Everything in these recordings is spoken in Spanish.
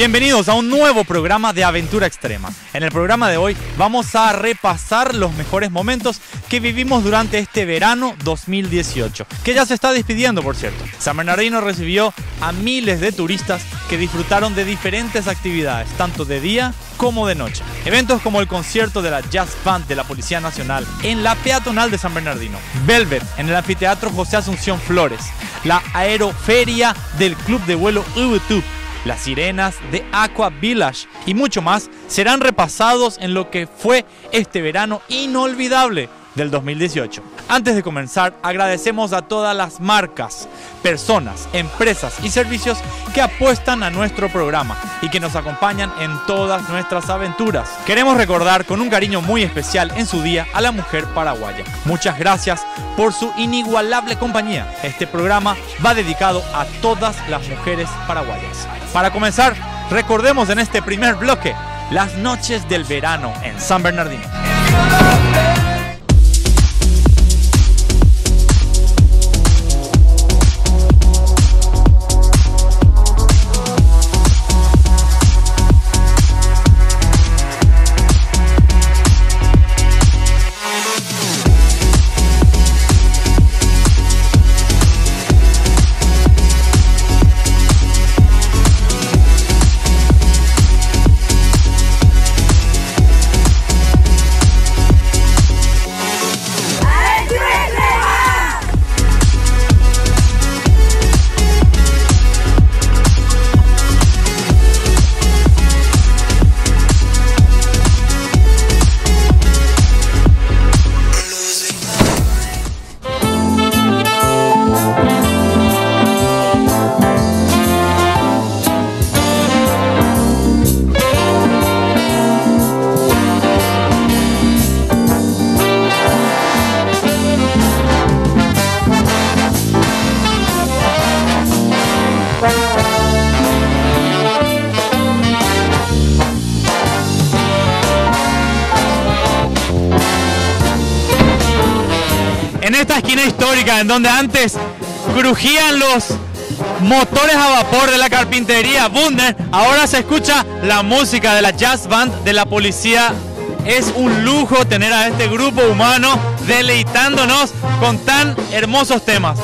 Bienvenidos a un nuevo programa de Aventura Extrema. En el programa de hoy vamos a repasar los mejores momentos que vivimos durante este verano 2018, que ya se está despidiendo por cierto. San Bernardino recibió a miles de turistas que disfrutaron de diferentes actividades, tanto de día como de noche. Eventos como el concierto de la Jazz Band de la Policía Nacional en la peatonal de San Bernardino, Velvet en el anfiteatro José Asunción Flores, la aeroferia del Club de Vuelo UBTUB, las sirenas de Aqua Village y mucho más serán repasados en lo que fue este verano inolvidable del 2018. Antes de comenzar, agradecemos a todas las marcas, personas, empresas y servicios que apuestan a nuestro programa y que nos acompañan en todas nuestras aventuras. Queremos recordar con un cariño muy especial en su día a la mujer paraguaya. Muchas gracias por su inigualable compañía. Este programa va dedicado a todas las mujeres paraguayas. Para comenzar, recordemos en este primer bloque las noches del verano en San Bernardino. Esta esquina histórica en donde antes crujían los motores a vapor de la carpintería Bunder, ahora se escucha la música de la jazz band de la policía. Es un lujo tener a este grupo humano deleitándonos con tan hermosos temas.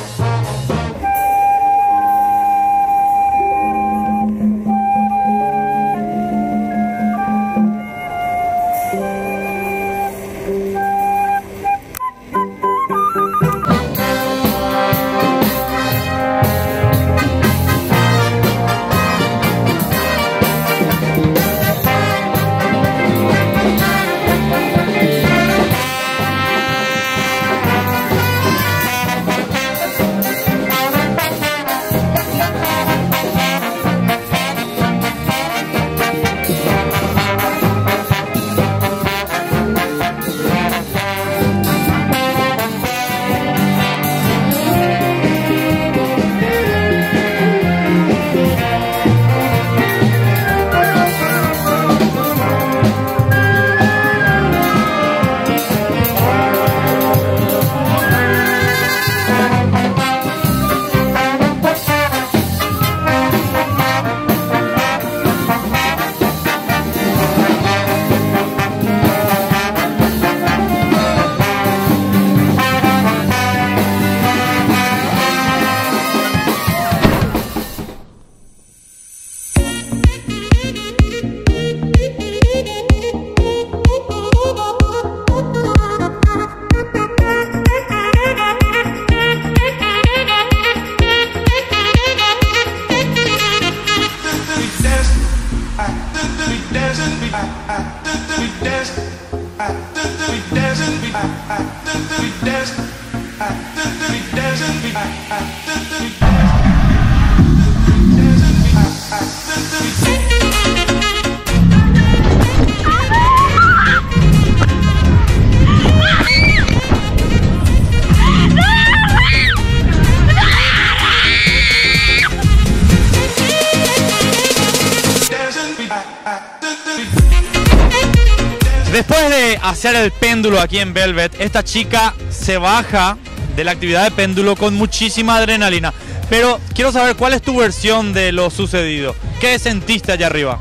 Después de hacer el péndulo aquí en Velvet, esta chica se baja de la actividad de péndulo con muchísima adrenalina. Pero quiero saber cuál es tu versión de lo sucedido. ¿Qué sentiste allá arriba?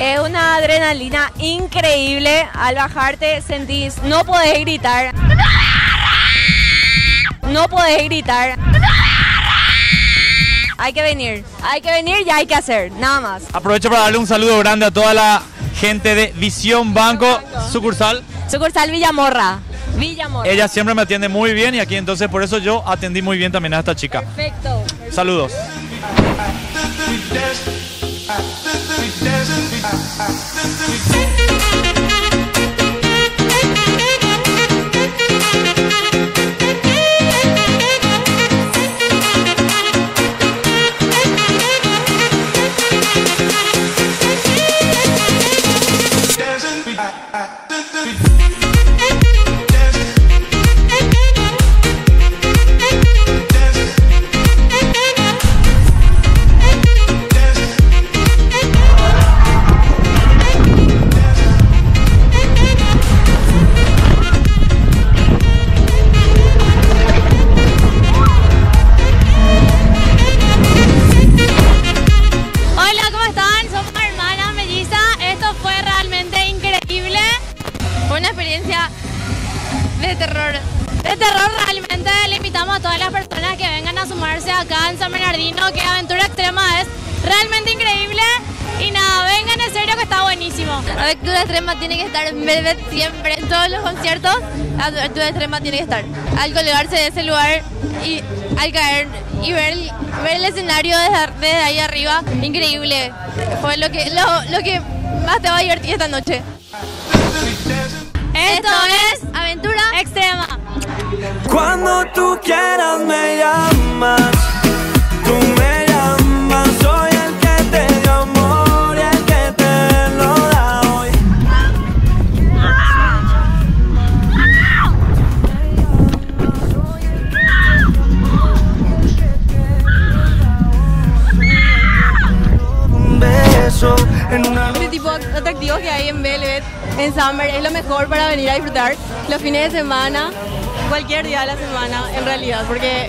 Es una adrenalina increíble. Al bajarte sentís, no podés gritar. No podés gritar. Hay que venir, hay que venir y hay que hacer, nada más. Aprovecho para darle un saludo grande a toda la gente de Visión Banco, sucursal. Sucursal Villamorra. Villamorra. Ella siempre me atiende muy bien y aquí entonces por eso yo atendí muy bien también a esta chica. Perfecto. Saludos. Realmente. Le invitamos a todas las personas que vengan a sumarse acá en San Bernardino, que Aventura Extrema es realmente increíble. Y nada, vengan en serio que está buenísimo. Aventura Extrema tiene que estar en Velvet siempre, en todos los conciertos. Aventura Extrema tiene que estar. Al colgarse de ese lugar y al caer y ver, el- ver el escenario desde, desde ahí arriba, increíble. Fue lo que, lo, lo que más te va a divertir esta noche. Esto es Aventura Extrema. Cuando tú quieras me llamas, tú me llamas, soy el que te dio amor y el que te lo da hoy. Un beso en una Este tipo de atractivos que hay en Velvet, en Summer, es lo mejor para venir a disfrutar los fines de semana, cualquier día de la semana, en realidad, porque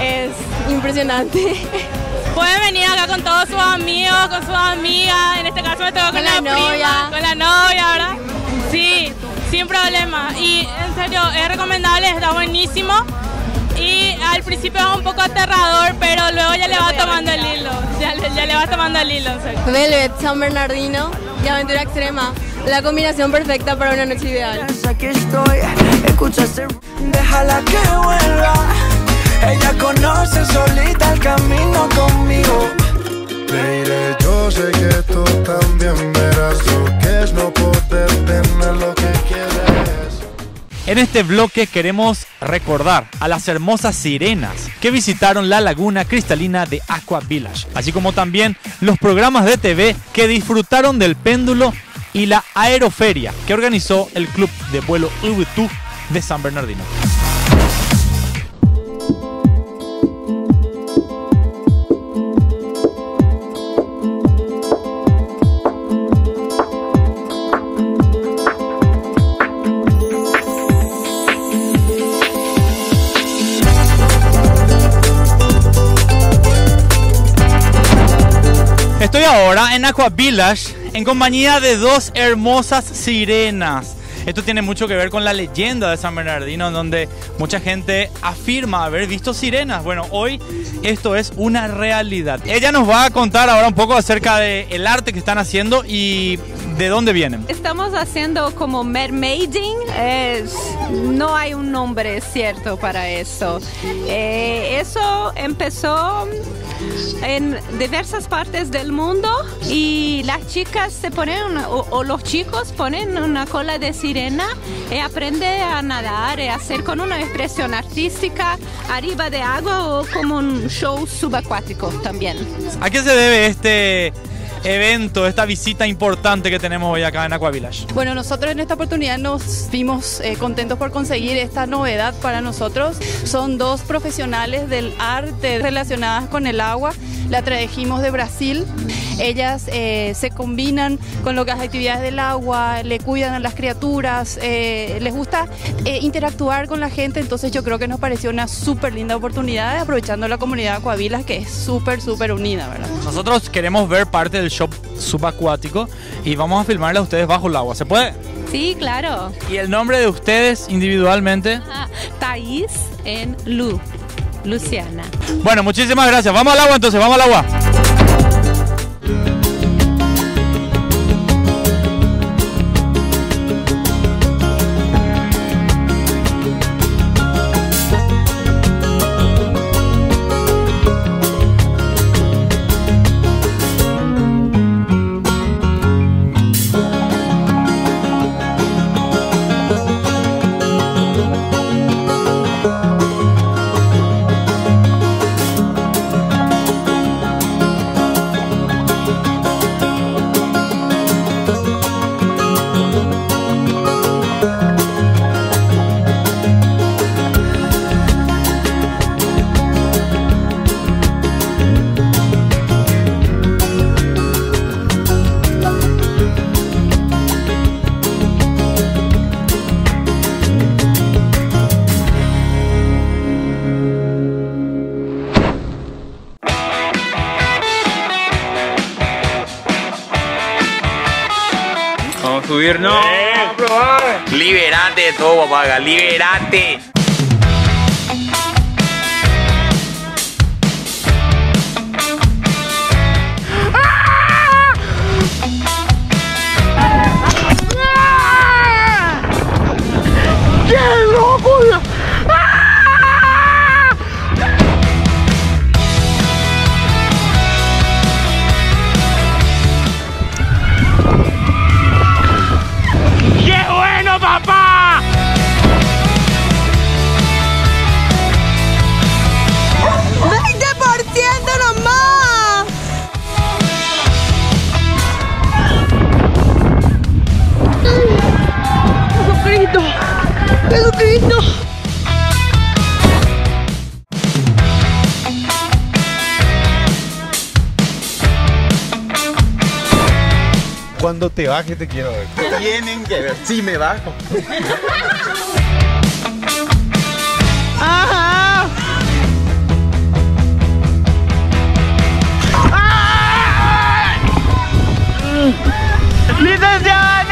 es impresionante. Pueden venir acá con todos sus amigos, con sus amigas. En este caso me tocó con, Con la, la prima, novia. con la novia, ¿verdad? Sí, sin problema. Y en serio, es recomendable, está buenísimo. Y al principio es un poco aterrador, pero luego ya le va tomando el hilo. Ya, le- ya le va tomando el hilo, serio. Velvet, San Bernardino y aventura extrema, la combinación perfecta para una noche ideal. Déjala que vuelva. Ella conoce solita el camino conmigo. Mire, yo sé que tú también verás lo que es no poder tener lo que quieres. En este bloque queremos recordar a las hermosas sirenas que visitaron la laguna cristalina de Aqua Village, así como también los programas de TV que disfrutaron del péndulo y la aeroferia que organizó el club de vuelo UV2 de San Bernardino. Estoy ahora en Aqua Village en compañía de dos hermosas sirenas. Esto tiene mucho que ver con la leyenda de San Bernardino, donde mucha gente afirma haber visto sirenas. Bueno, hoy esto es una realidad. Ella nos va a contar ahora un poco acerca del arte que están haciendo y de dónde vienen. Estamos haciendo como mermaiding, no hay un nombre cierto para eso. Eh, eso empezó en diversas partes del mundo y las chicas se ponen, o, o los chicos ponen una cola de sirena y aprenden a nadar y hacer con una expresión artística arriba de agua o como un show subacuático también. ¿A qué se debe este evento, esta visita importante que tenemos hoy acá en Aqua Village? Bueno, nosotros en esta oportunidad nos vimos eh, contentos por conseguir esta novedad para nosotros. Son dos profesionales del arte relacionadas con el agua. La trajimos de Brasil ellas eh, se combinan con lo que las actividades del agua, le cuidan a las criaturas, eh, les gusta eh, interactuar con la gente, entonces yo creo que nos pareció una súper linda oportunidad aprovechando la comunidad de Coavilas que es súper, súper unida, ¿verdad? Nosotros queremos ver parte del show subacuático y vamos a filmarle a ustedes bajo el agua. ¿Se puede? Sí, claro. ¿Y el nombre de ustedes individualmente? Ah, Thais en Lu, Luciana. Bueno, muchísimas gracias. Vamos al agua entonces, vamos al agua. Vamos subir, no. Liberate de todo, papá, liberate. ¡Jesucristo! Cuando te bajes te quiero ver. Tienen que ver. Sí, me bajo. ¡Ajá! ¡Licenciada,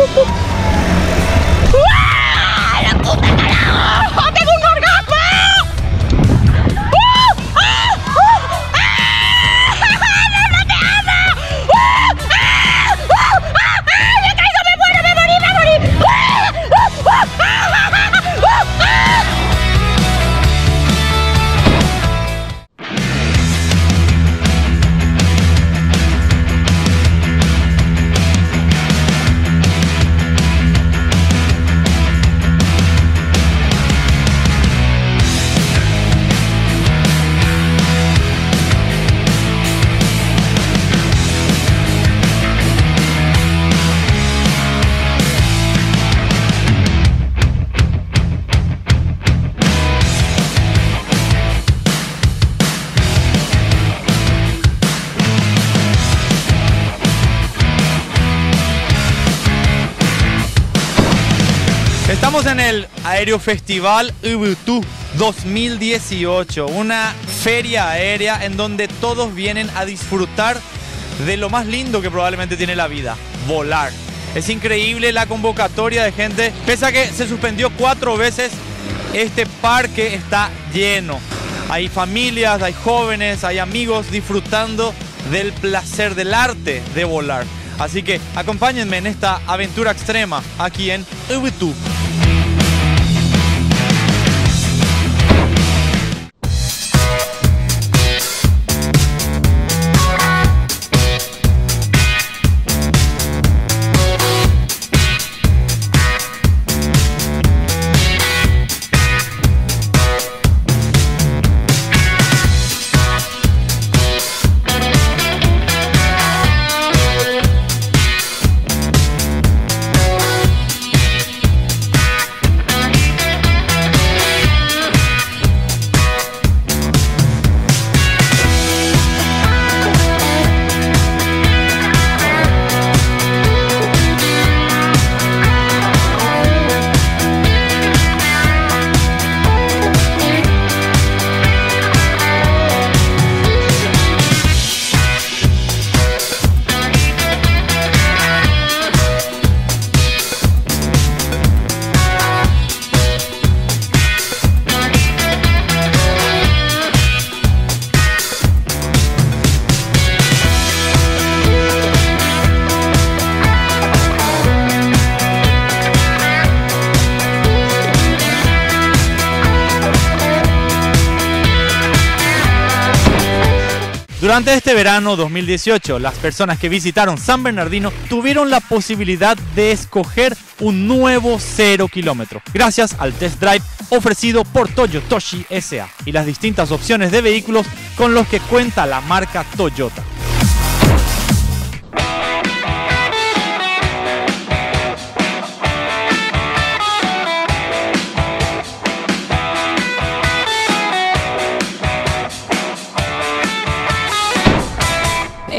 Ha ha ha! Estamos en el Aéreo Festival Ubuntu 2018, una feria aérea en donde todos vienen a disfrutar de lo más lindo que probablemente tiene la vida, volar. Es increíble la convocatoria de gente, pese a que se suspendió cuatro veces, este parque está lleno. Hay familias, hay jóvenes, hay amigos disfrutando del placer del arte de volar. Así que acompáñenme en esta aventura extrema aquí en Ubuntu. Durante este verano 2018, las personas que visitaron San Bernardino tuvieron la posibilidad de escoger un nuevo cero kilómetro, gracias al test drive ofrecido por Toyotoshi SA y las distintas opciones de vehículos con los que cuenta la marca Toyota.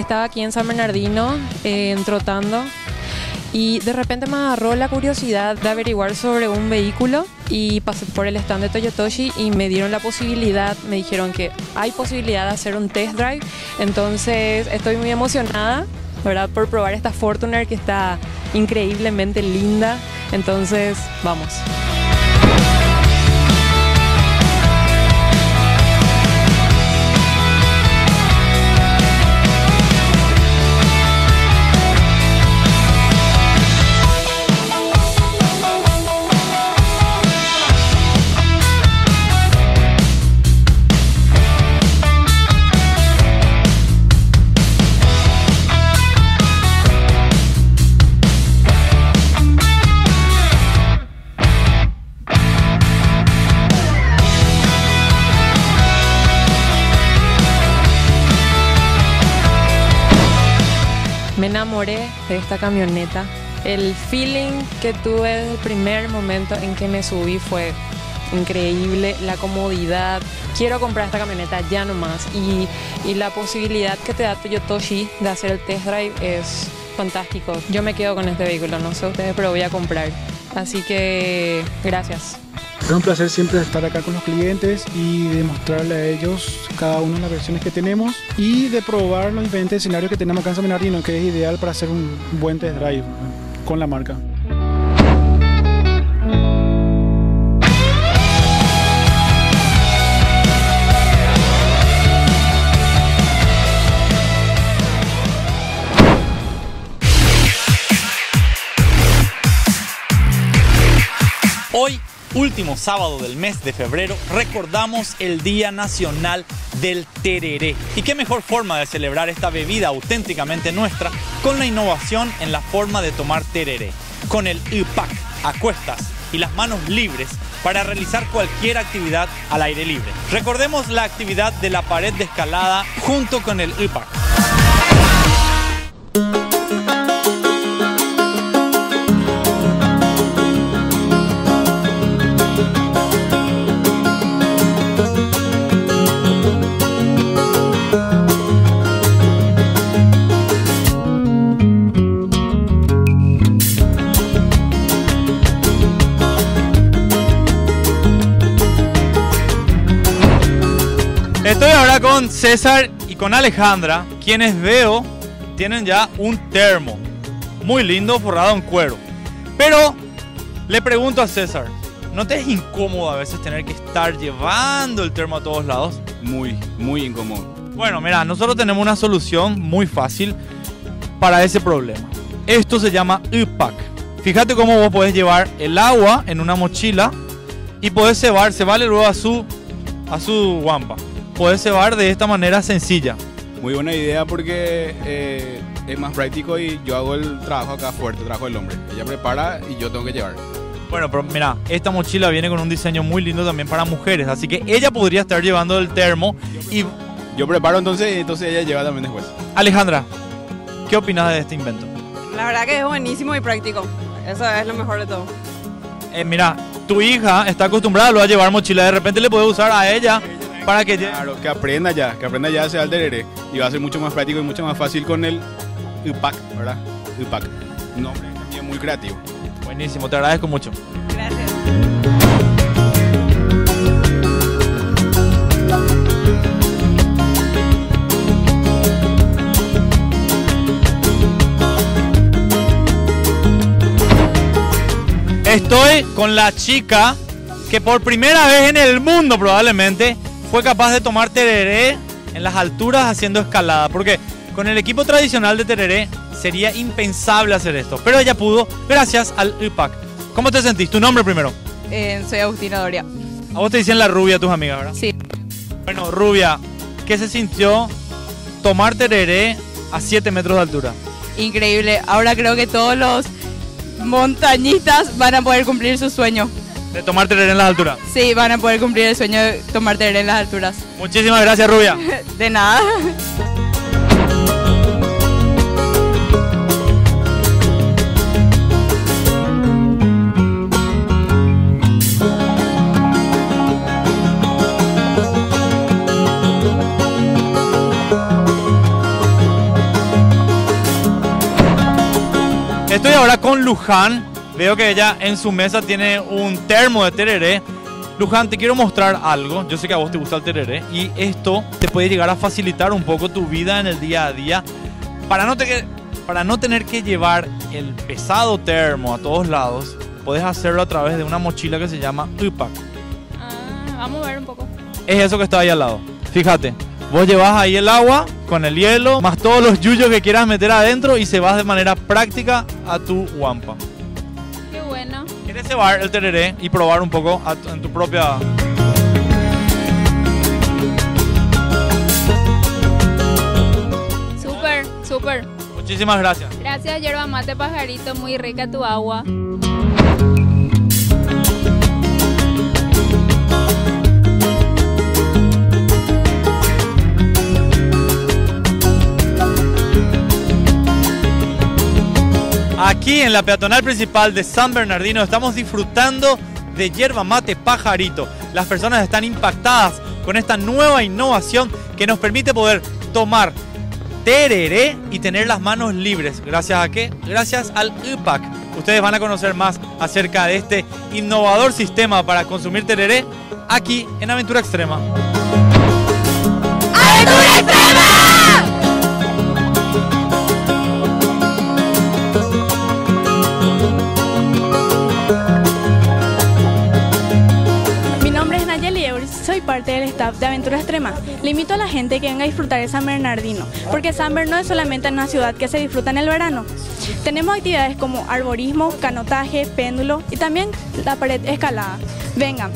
Estaba aquí en San Bernardino eh, trotando y de repente me agarró la curiosidad de averiguar sobre un vehículo y pasé por el stand de Toyotoshi y me dieron la posibilidad, me dijeron que hay posibilidad de hacer un test drive, entonces estoy muy emocionada, ¿verdad? Por probar esta Fortuner que está increíblemente linda, entonces vamos. Enamoré de esta camioneta. El feeling que tuve desde el primer momento en que me subí fue increíble, la comodidad. Quiero comprar esta camioneta ya nomás y, y la posibilidad que te da Toyotoshi de hacer el test drive es fantástico. Yo me quedo con este vehículo, no sé ustedes, pero voy a comprar. Así que gracias. Es un placer siempre estar acá con los clientes y demostrarle a ellos cada una de las versiones que tenemos y de probar los diferentes escenarios que tenemos acá en San Bernardino, que es ideal para hacer un buen test drive con la marca. Último sábado del mes de febrero, recordamos el Día Nacional del Tereré. ¿Y qué mejor forma de celebrar esta bebida auténticamente nuestra con la innovación en la forma de tomar tereré? Con el IPAC, a cuestas y las manos libres para realizar cualquier actividad al aire libre. Recordemos la actividad de la pared de escalada junto con el IPAC. César y con Alejandra, quienes veo tienen ya un termo muy lindo forrado en cuero. Pero le pregunto a César, ¿no te es incómodo a veces tener que estar llevando el termo a todos lados? Muy, muy incómodo. Bueno, mira, nosotros tenemos una solución muy fácil para ese problema. Esto se llama UPAC. Fíjate cómo vos podés llevar el agua en una mochila y podés cebar, se vale luego a su, a su guampa. Podés cebar de esta manera sencilla. Muy buena idea porque eh, es más práctico y yo hago el trabajo acá fuerte, trabajo del hombre. Ella prepara y yo tengo que llevar. Bueno, pero mira, esta mochila viene con un diseño muy lindo también para mujeres, así que ella podría estar llevando el termo y... Yo preparo entonces y entonces ella lleva también después. Alejandra, ¿qué opinas de este invento? La verdad que es buenísimo y práctico. Eso es lo mejor de todo. Eh, mira, tu hija está acostumbrada a llevar mochila, de repente le puedes usar a ella para que. Claro, que aprenda ya, que aprenda ya a hacer el tereré y va a ser mucho más práctico y mucho más fácil con el UPAC, ¿verdad? UPAC. Un nombre también muy creativo. Buenísimo, te agradezco mucho. Estoy con la chica que por primera vez en el mundo probablemente fue capaz de tomar tereré en las alturas haciendo escalada. Porque con el equipo tradicional de tereré sería impensable hacer esto. Pero ella pudo gracias al UPAC. ¿Cómo te sentís? ¿Tu nombre primero? Eh, soy Agustina Doria. A vos te dicen la rubia tus amigas, ¿verdad? Sí. Bueno, rubia, ¿qué se sintió tomar tereré a 7 metros de altura? Increíble. Ahora creo que todos los montañistas van a poder cumplir su sueño. ¿De tomar tereré en las alturas? Sí, van a poder cumplir el sueño de tomar tereré en las alturas. Muchísimas gracias, Rubia. De nada. Estoy ahora con Luján. Veo que ella en su mesa tiene un termo de tereré. Luján, te quiero mostrar algo. Yo sé que a vos te gusta el tereré y esto te puede llegar a facilitar un poco tu vida en el día a día. Para no, te- para no tener que llevar el pesado termo a todos lados, puedes hacerlo a través de una mochila que se llama UPAC. Ah, vamos a ver un poco. Es eso que está ahí al lado. Fíjate, vos llevas ahí el agua con el hielo, más todos los yuyos que quieras meter adentro y se vas de manera práctica a tu guampa. Bueno. ¿Quieres llevar el tereré y probar un poco a en tu propia... Súper, súper. Muchísimas gracias. Gracias, yerba mate pajarito, muy rica tu agua. Aquí en la peatonal principal de San Bernardino estamos disfrutando de yerba mate pajarito. Las personas están impactadas con esta nueva innovación que nos permite poder tomar tereré y tener las manos libres. ¿Gracias a qué? Gracias al UPAC. Ustedes van a conocer más acerca de este innovador sistema para consumir tereré aquí en Aventura Extrema. Del staff de Aventura Extrema. Le invito a la gente que venga a disfrutar de San Bernardino, porque San Bernardino no es solamente una ciudad que se disfruta en el verano. Tenemos actividades como arborismo, canotaje, péndulo y también la pared escalada. Vengan.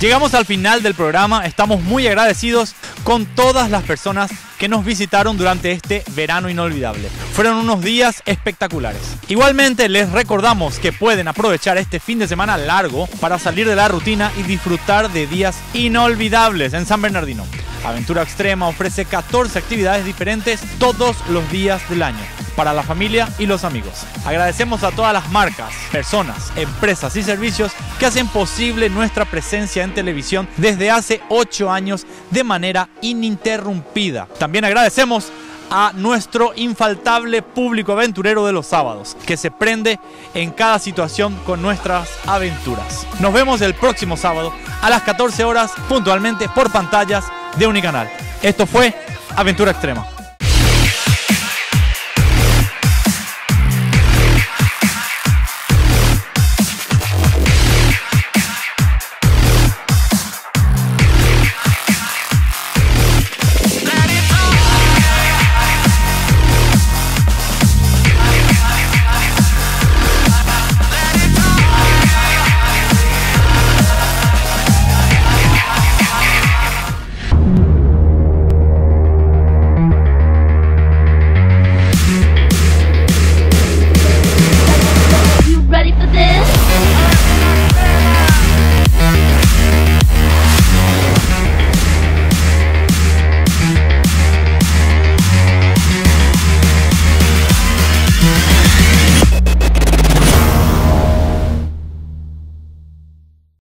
Llegamos al final del programa, estamos muy agradecidos con todas las personas que nos visitaron durante este verano inolvidable. Fueron unos días espectaculares. Igualmente les recordamos que pueden aprovechar este fin de semana largo para salir de la rutina y disfrutar de días inolvidables en San Bernardino. Aventura Extrema ofrece 14 actividades diferentes todos los días del año para la familia y los amigos. Agradecemos a todas las marcas, personas, empresas y servicios que hacen posible nuestra presencia en televisión desde hace 8 años de manera ininterrumpida. También agradecemos a nuestro infaltable público aventurero de los sábados, que se prende en cada situación con nuestras aventuras. Nos vemos el próximo sábado a las 14 horas puntualmente por pantallas de Unicanal. Esto fue Aventura Extrema.